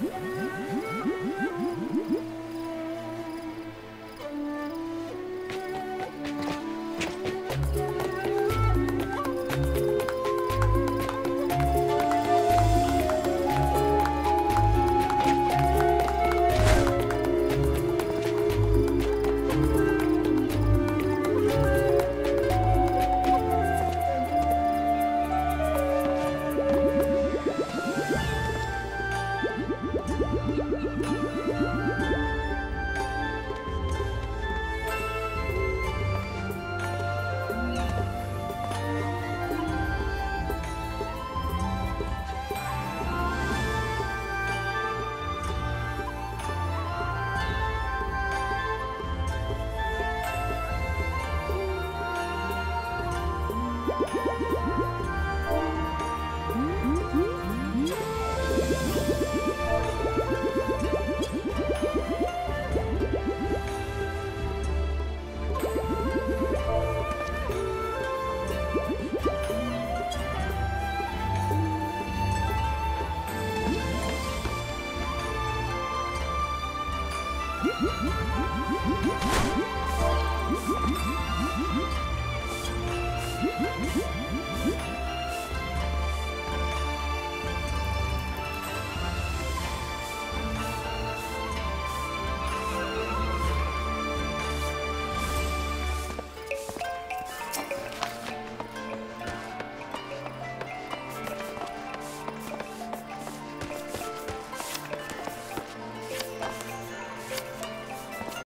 Hı? Hı? Woo!